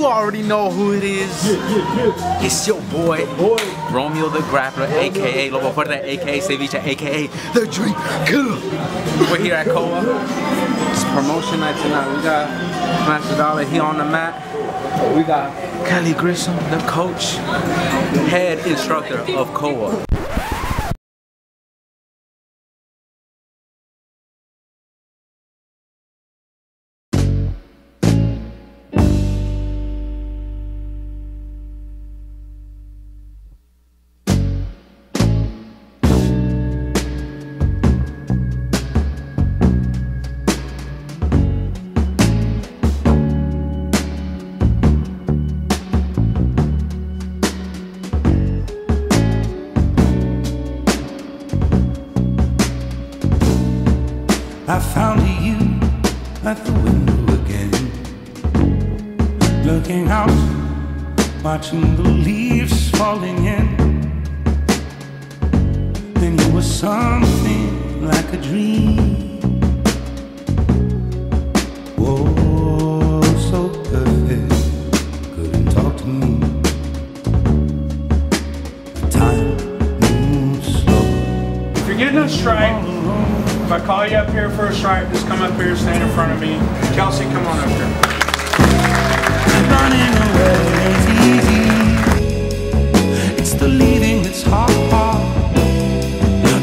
You already know who it is. It's your boy, Romeo the Grappler, aka Lobo Fuerte, aka Ceviche, aka The Drink Killer. We're here at KOA. It's promotion night tonight. We got Master Dalla, here on the mat. We got Kelly Grissom, the coach, head instructor of KOA. I found you at the window again, looking out, watching the leaves falling in. Then you were something like a dream. Oh, so perfect, couldn't if I call you up here for a stripe, just come up here, stand in front of me. Kelsey, come on up here. running away is easy. It's the leaving that's hard.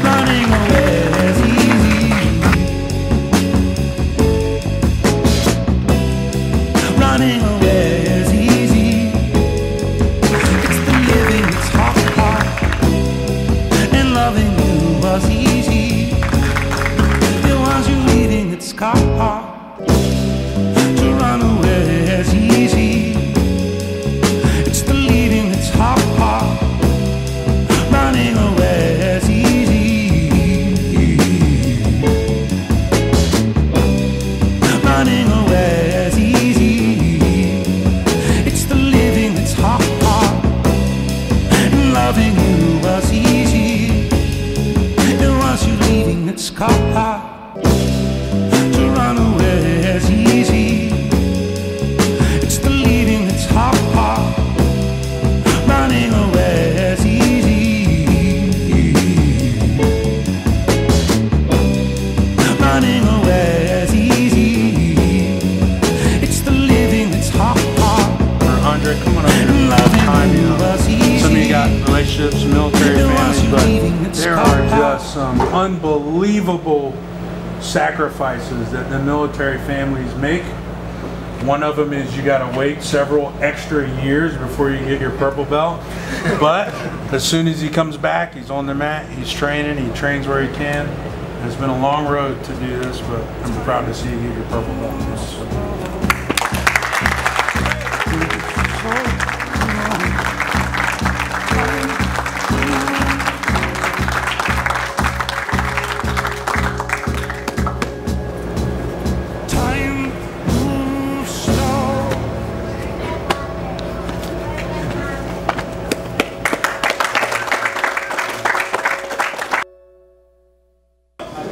Running away is easy. Running away is easy. It's the living it's hot. And loving you was easy. Leaving that's some unbelievable sacrifices that the military families make. One of them is you got to wait several extra years before you get your purple belt. But as soon as he comes back, he's on the mat, he's training, he trains where he can. It's been a long road to do this, but I'm proud to see you get your purple belt.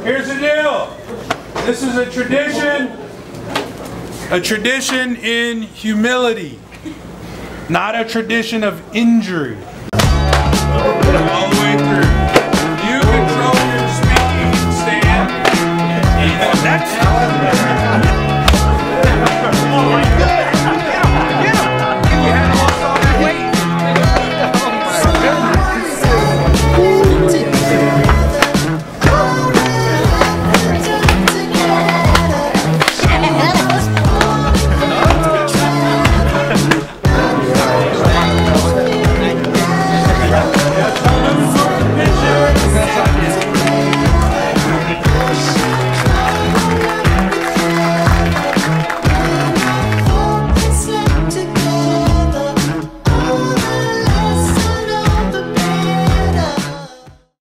Here's the deal. This is a tradition, a tradition in humility, not a tradition of injury.